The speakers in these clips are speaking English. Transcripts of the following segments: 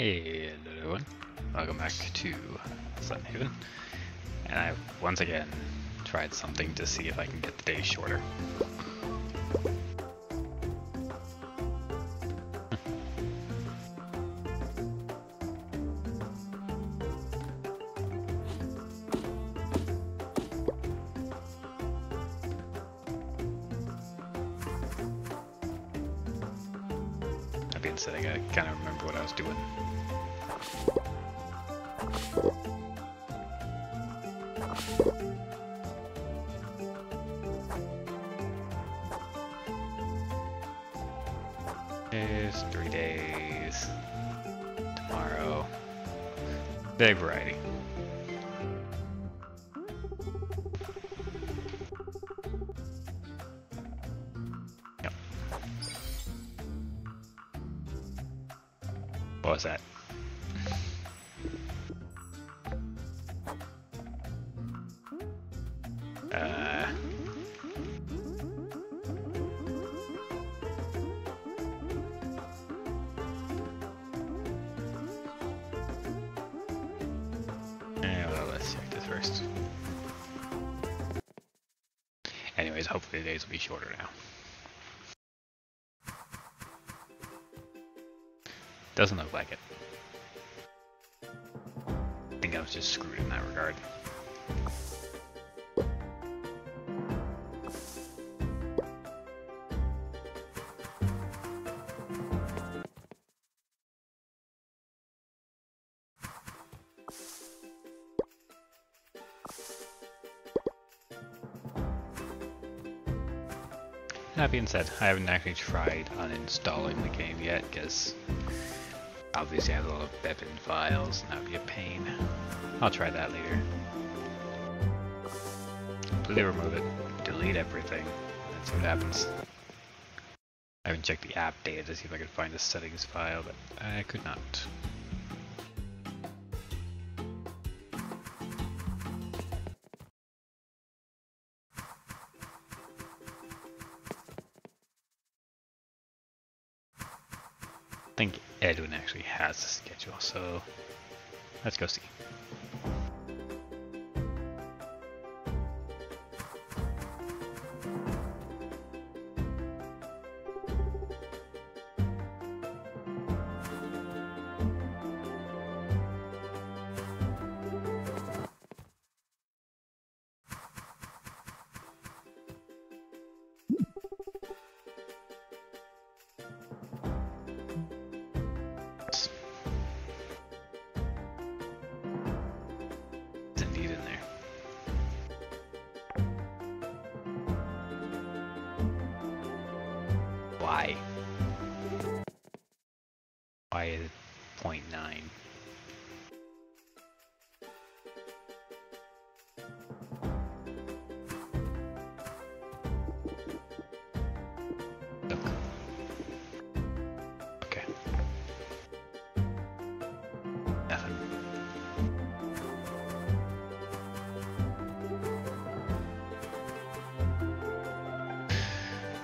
Hello everyone, welcome back to Sun Haven. And I once again tried something to see if I can get the day shorter. That being said, I haven't actually tried uninstalling the game yet because obviously I have a lot of Bepin files and that would be a pain. I'll try that later. Completely remove it, delete everything, and see what happens. I haven't checked the app data to see if I could find the settings file, but I could not. Let's go see.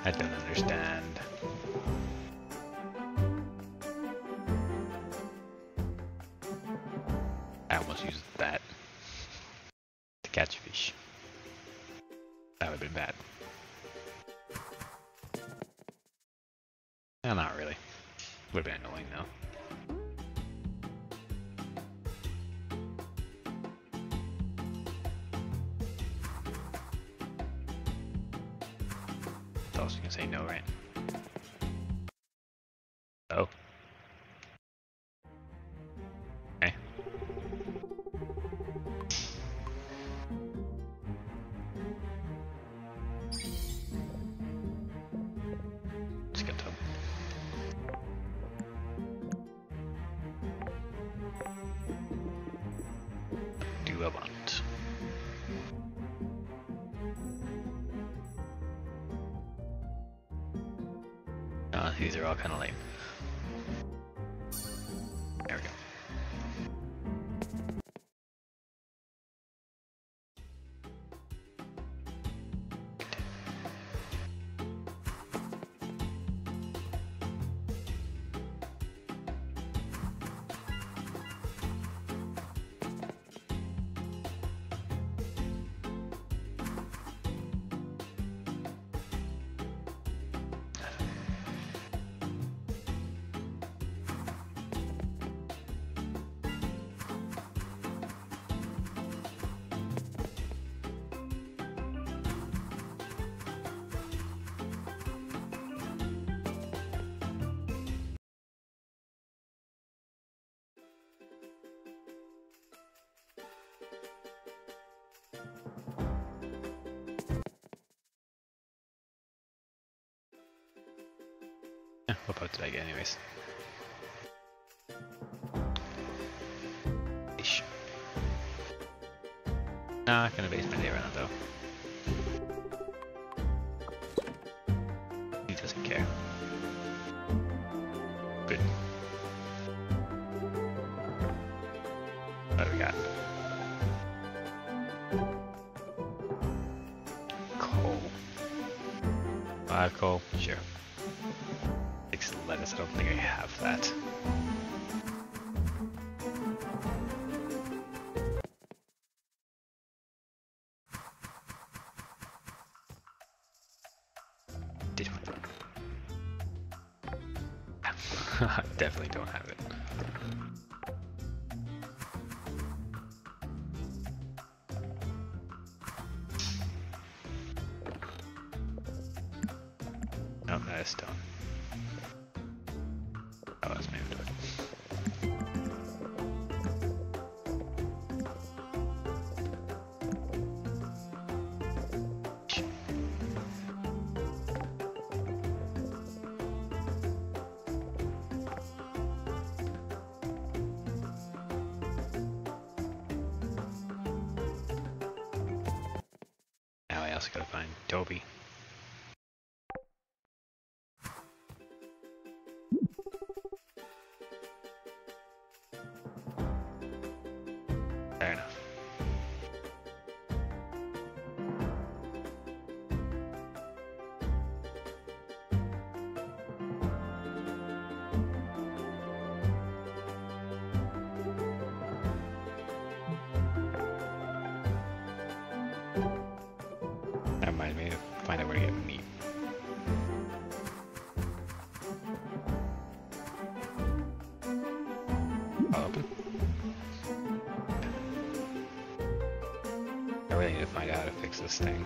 I don't understand. Uh, What boat did I get anyways? Ish. Nah, gonna base my day right now though. future. Fair enough. Reminds me to find out where to get meat. I gotta fix this thing.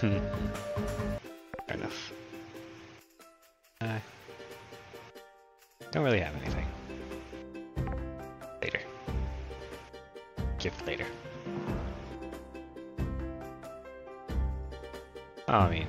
Fair enough. Uh, don't really have anything. Later. Gift later. Oh, I mean,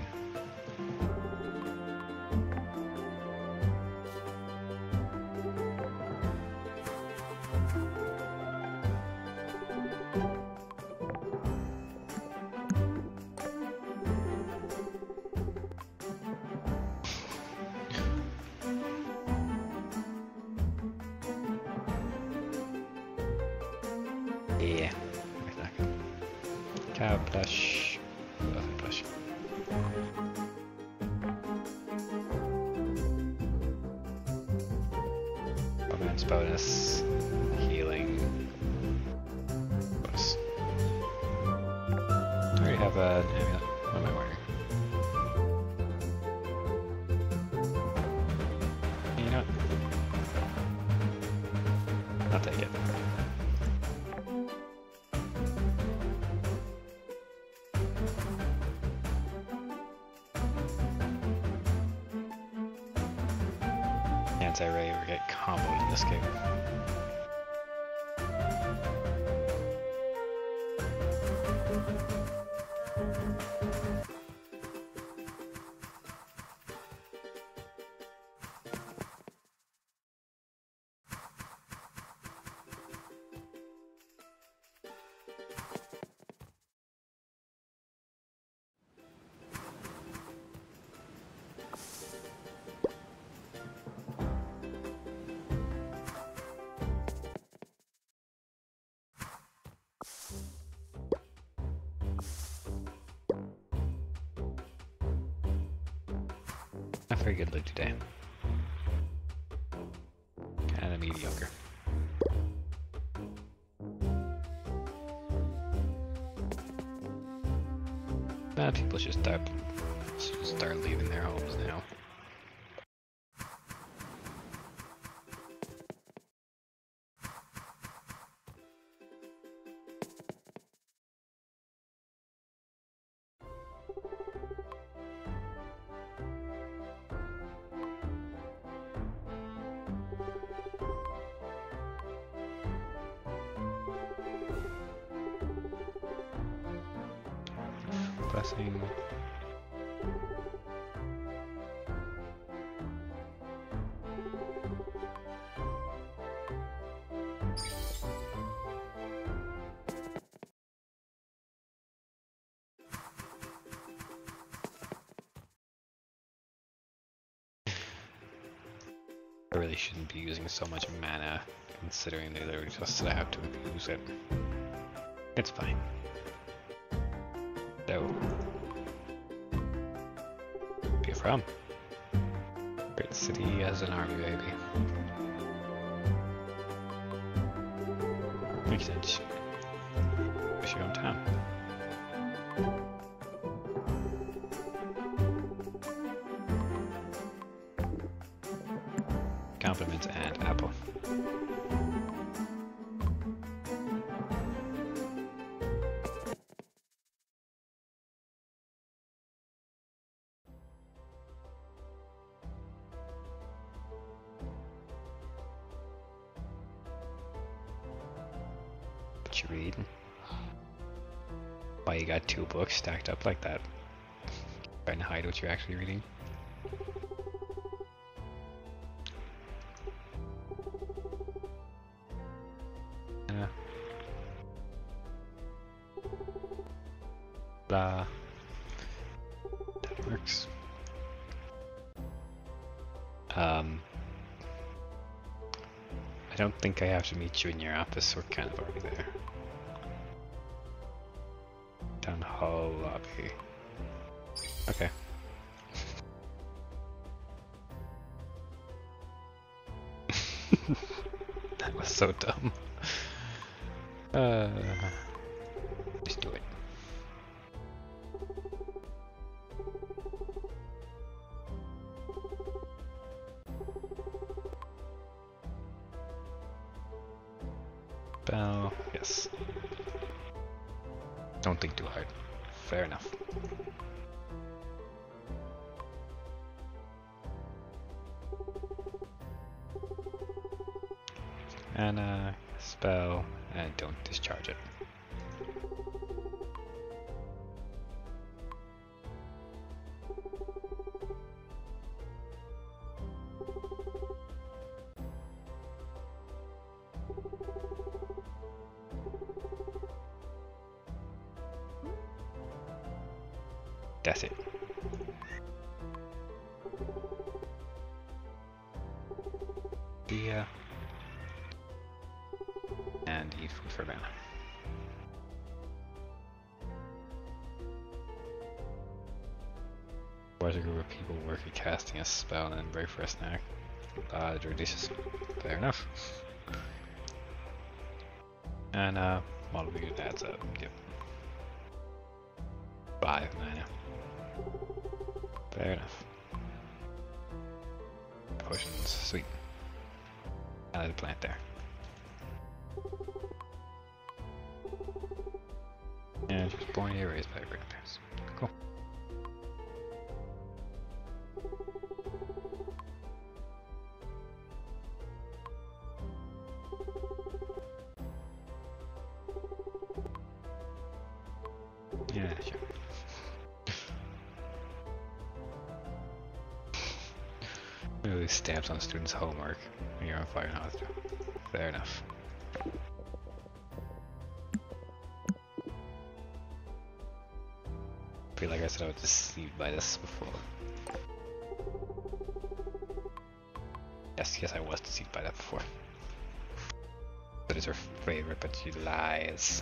Not very good loot today. Kinda mediocre. Uh, people should start should start leaving their homes now. Using so much mana, considering they literally just I have to use it. It's fine. So, where from? Great city has an army, baby. Makes sense. It's your own books stacked up like that? Trying to hide what you're actually reading? Yeah. Blah. That works. Um, I don't think I have to meet you in your office. We're kind of already there. Bell, yes. Don't think too hard. Fair enough. And uh, spell, and don't discharge it. Break for a snack? Uh, Druidis. Fair enough. And uh, of you adds up. Yep. Five mana. Fair enough. Potions, sweet. I the plant there. Stamps on students' homework when you're on fire now. Fair enough. feel like I said I was deceived by this before. Yes, yes, I was deceived by that before. That is her favorite, but she. Lies.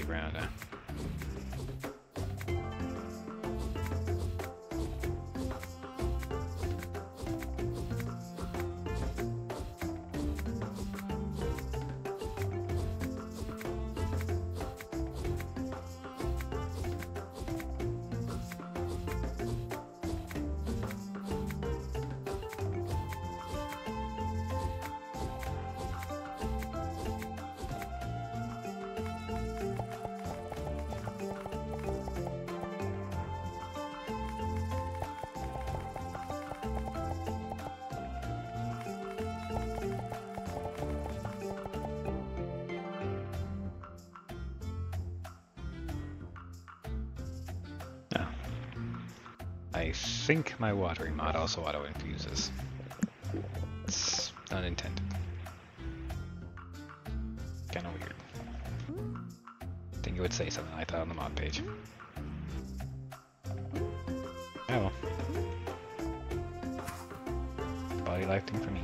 The ground? I think my watering mod also auto infuses. It's unintended. Kinda weird. Think it would say something like that on the mod page. Oh well. Body life thing for me.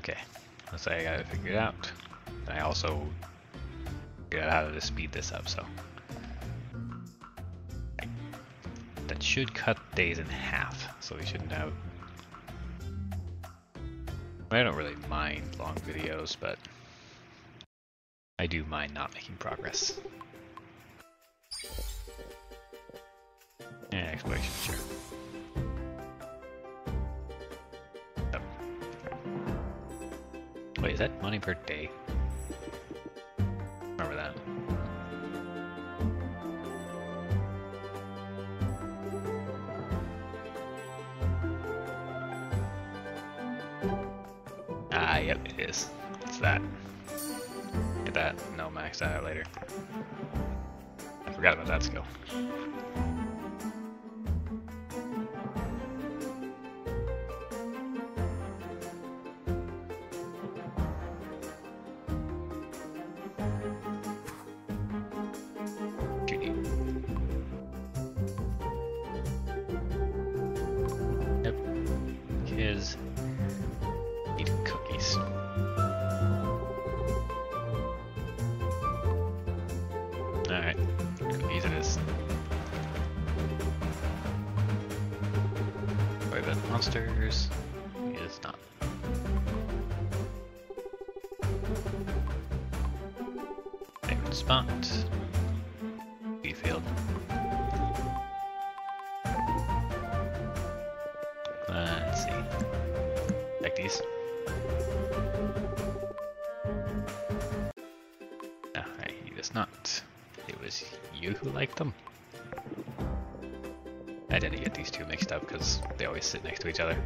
Okay. Let's say I got it figured out. And I also out how to speed this up, so. That should cut days in half, so we shouldn't have. I don't really mind long videos, but I do mind not making progress. Yeah, exploration, sure. Wait, is that money per day? Remember that. Ah, yep, it is. It's that. Get that. No, max that out later. I forgot about that skill. Sit next to each other.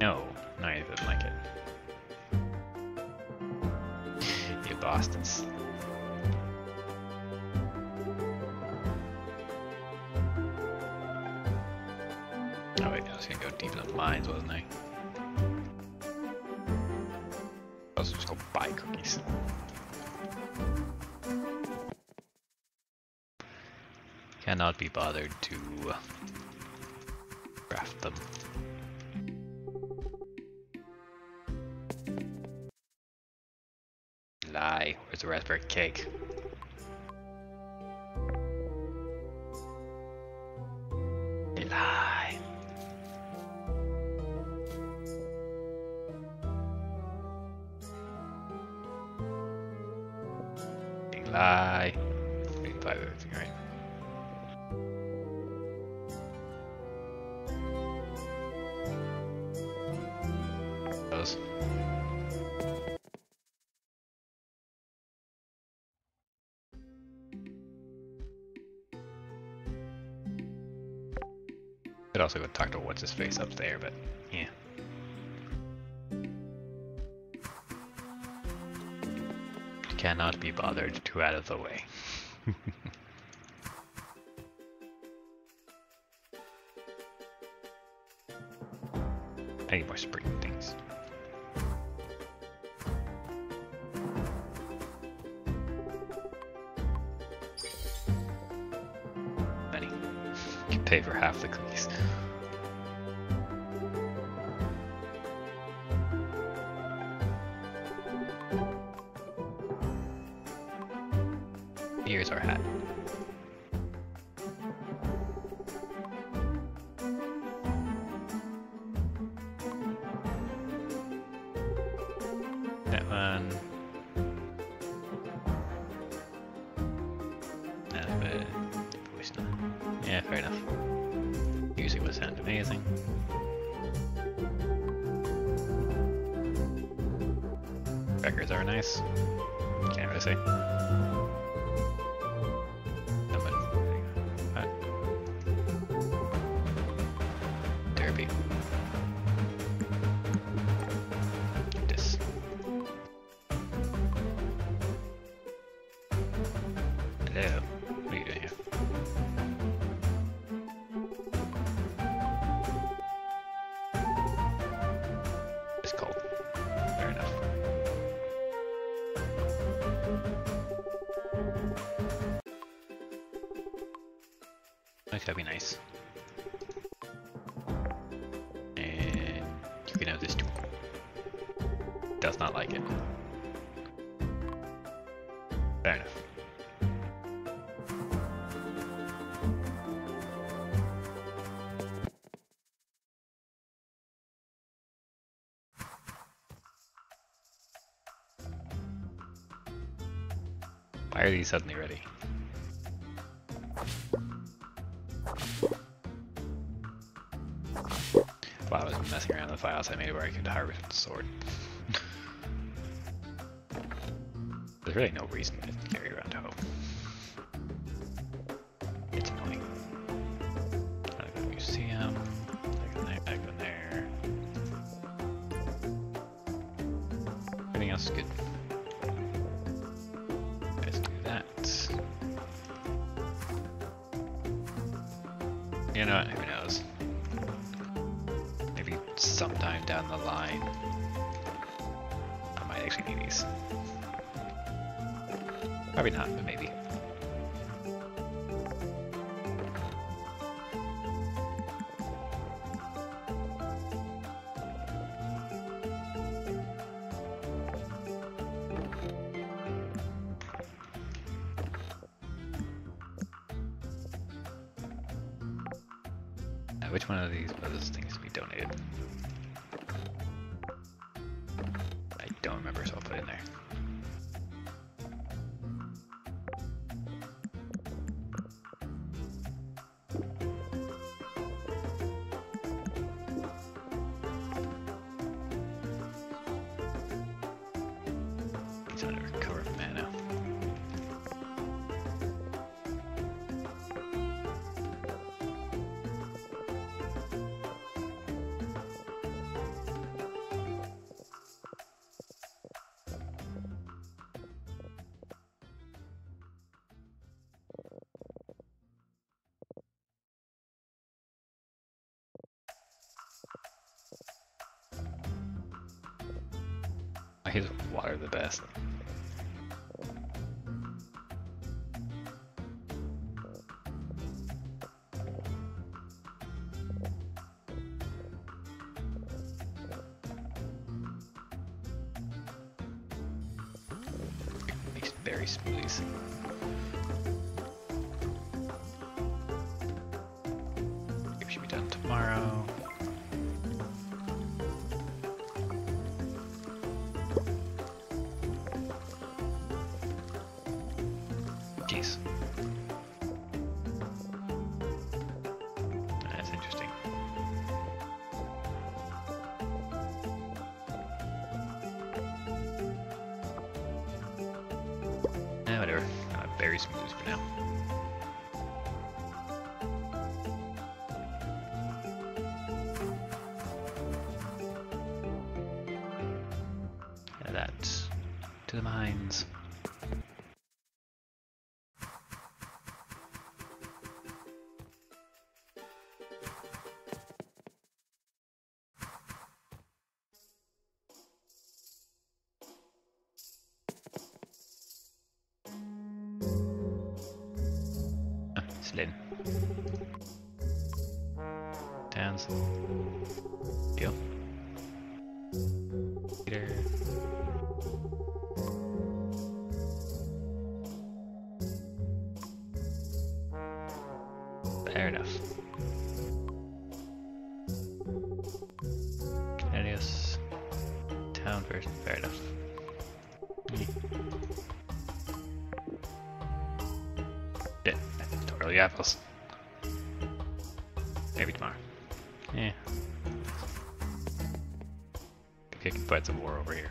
No, of them like it. You bastards. Oh wait, I was gonna go deep in the mines, wasn't I? I was just go buy cookies. Cannot be bothered to craft them. Lie. Where's the raspberry cake? Also go talk to what's his face up there, but yeah. Cannot be bothered to out of the way. Here's our hat. That'd be nice. And you can have this too. Does not like it. Fair enough. Why are these suddenly ready? Wow, I was messing around the files I made where I could harvest the sword. There's really no reason Is water the best? Fair enough. Canadius. Town first. Fair enough. Shit, totally apples. Maybe tomorrow. Yeah. Maybe I can fight some war over here.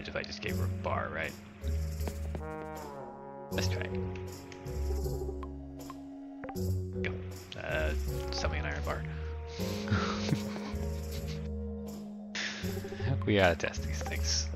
Offended if I just gave her a bar, right? Let's try it. Go. Uh, sell me an iron bar. we gotta test these things.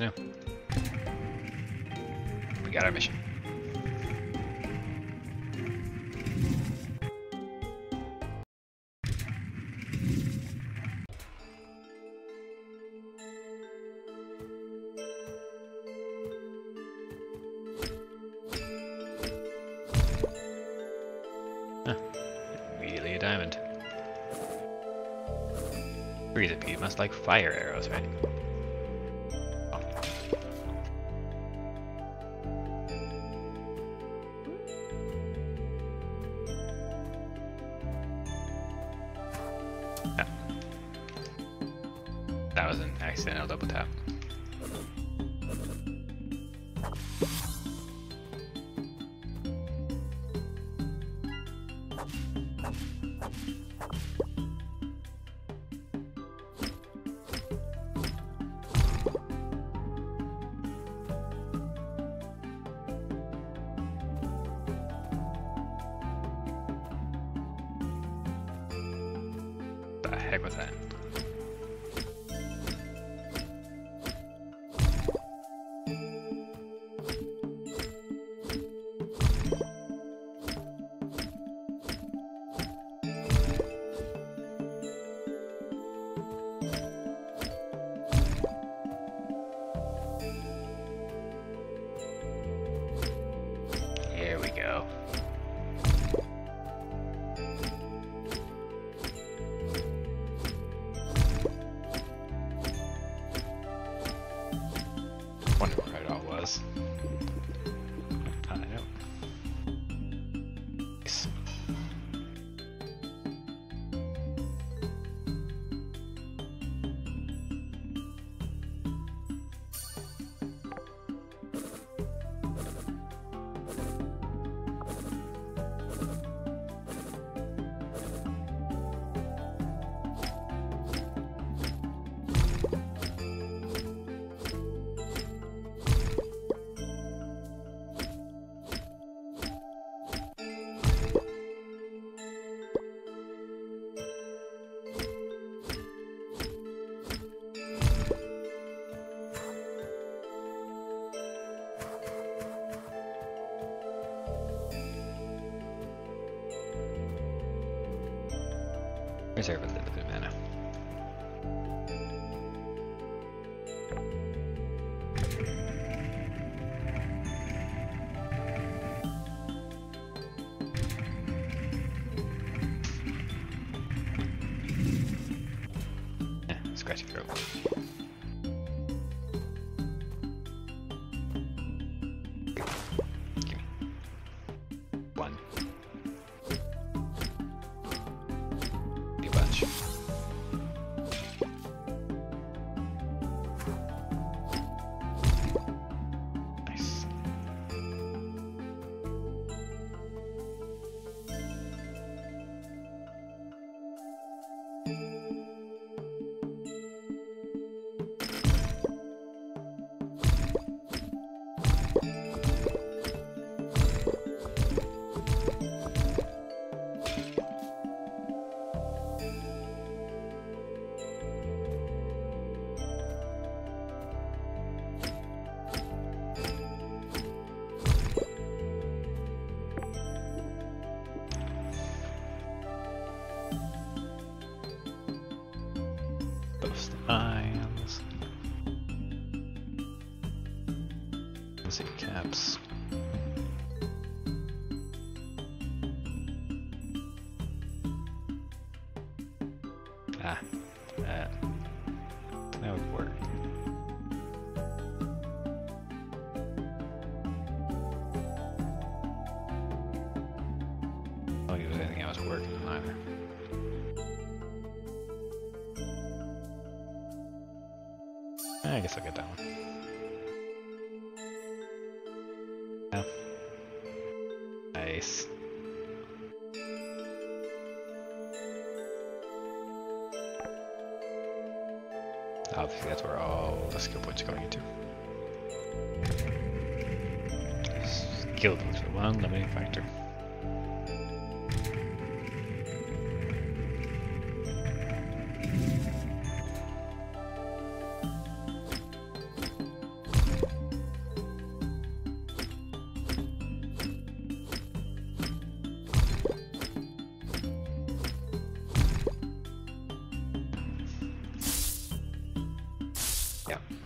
Yeah. We got our mission. Really, a diamond. Breathe it, Pete. Must like fire arrows, right? server living. Nice. Obviously that's where all the skill points are going into. Skill points are one limiting factor. Yeah.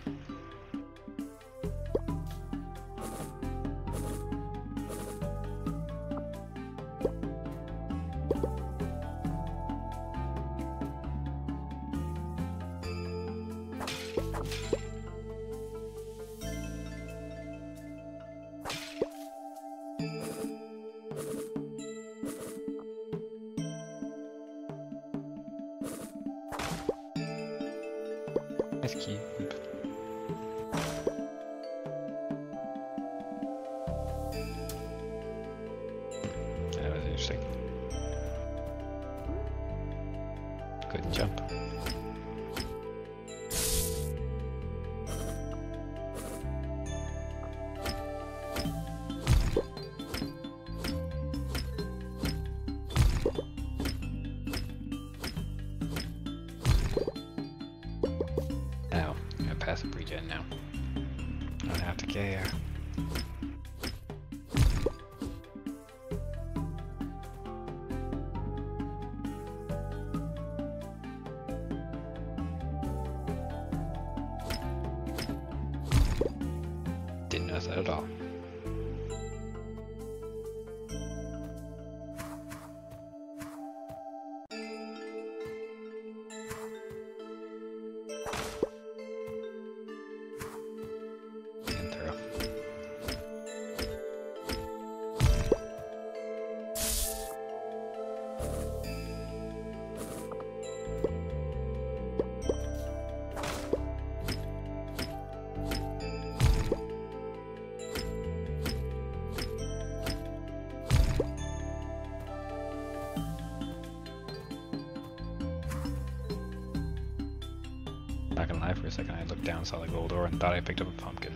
Saw the gold ore, and thought I picked up a pumpkin.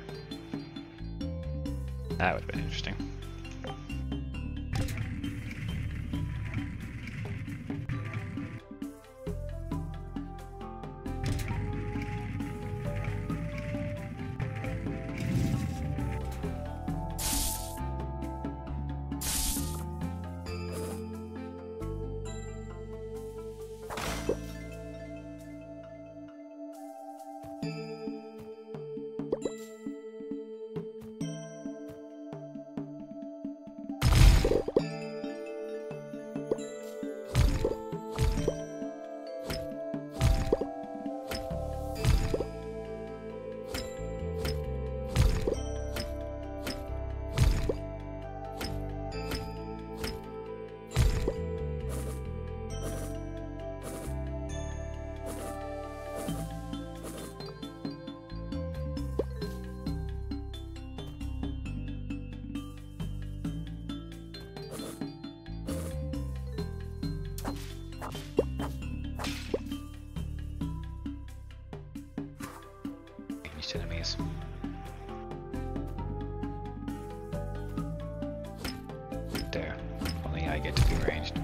That would have been interesting. Enemies. There. Only I get to be ranged.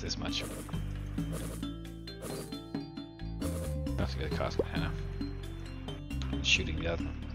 This much. That's gonna cost mana. Shooting the other one.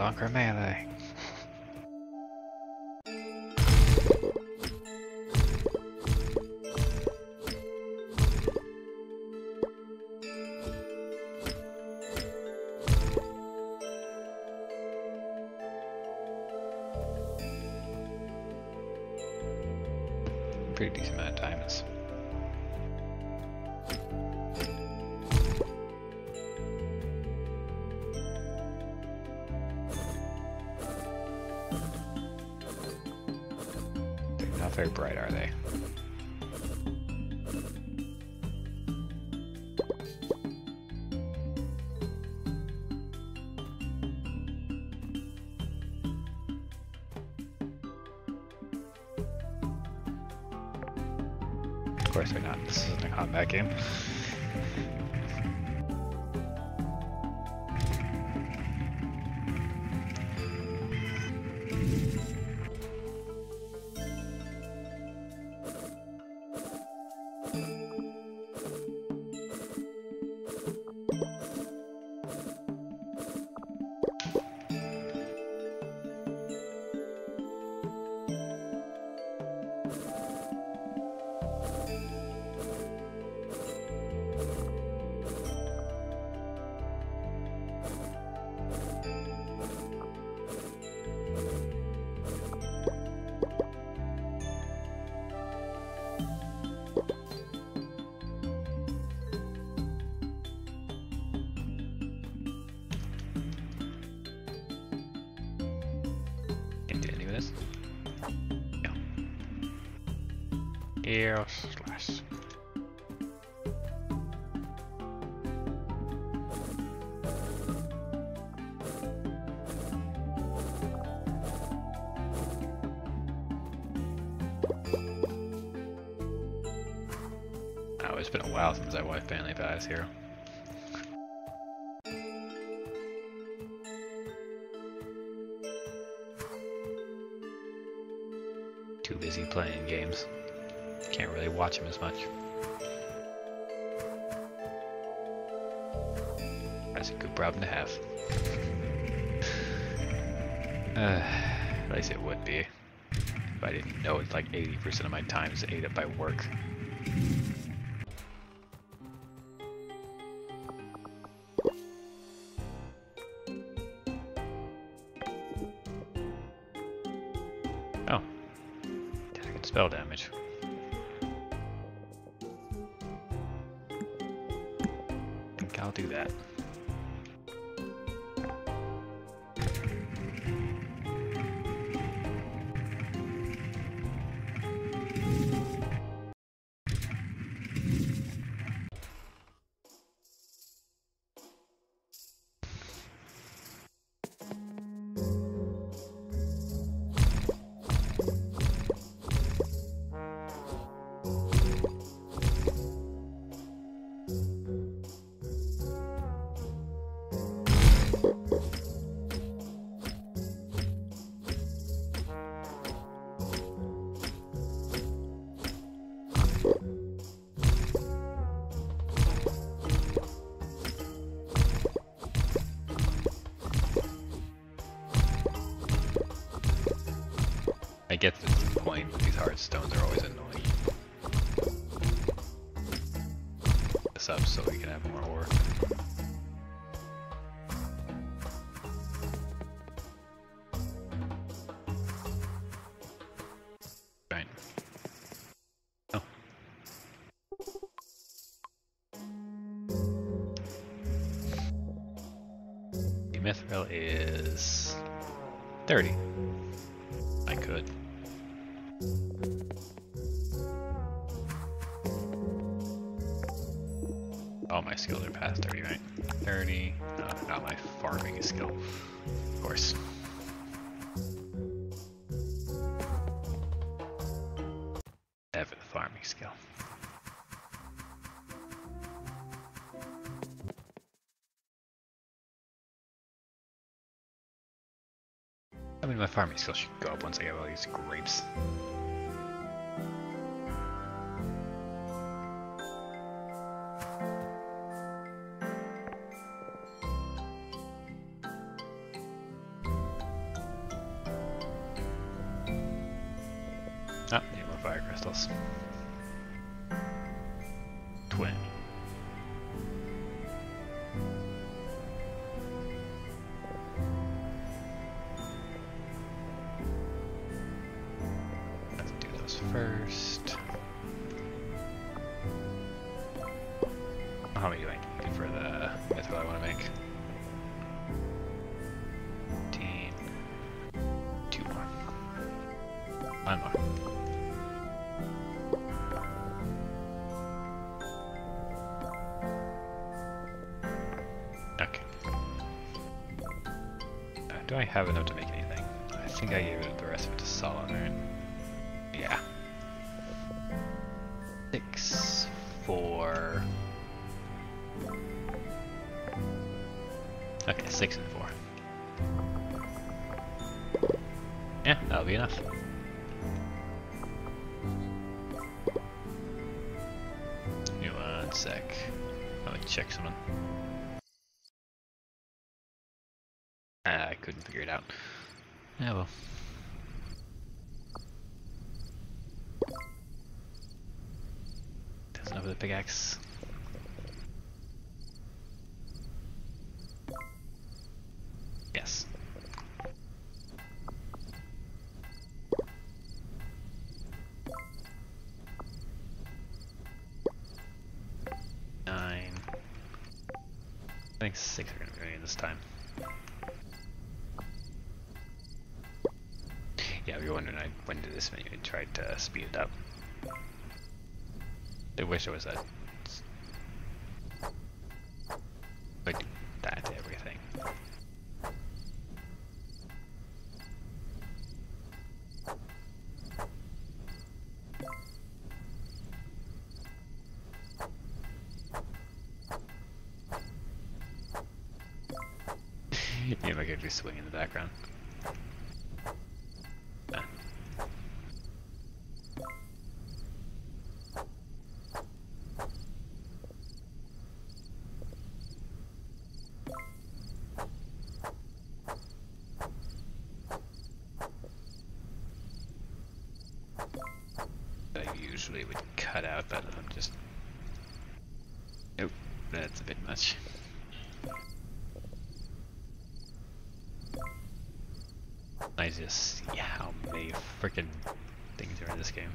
Longer melee. This isn't Air slash. Oh, it's been a while since I watched Family Ties here. Playing games. Can't really watch them as much. That's a good problem to have. Uh, at least it would be. If I didn't know it's like 80% of my time is ate up by work. Get to the point, these hard stones are always annoying. This up so we can have more ore. Farming skill should go up once I get all these grapes. First. How many do I need for the mythical I want to make? 15. Two more. One more. Okay. Uh, do I have enough to make anything? I think I gave it the rest of it to Solomon. Six and four. Yeah, that'll be enough. Give one sec. Let me check something. Ah, I couldn't figure it out. Yeah, well. Doesn't have the pickaxe. This menu and tried to speed it up. I wish it was would do that everything. yeah, my character's swing in the background. Would cut out, but I'm just. Nope, that's a bit much. I just see how many freaking things are in this game.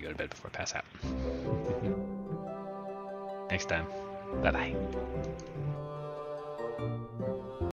to go to bed before I pass out. Next time. Bye bye.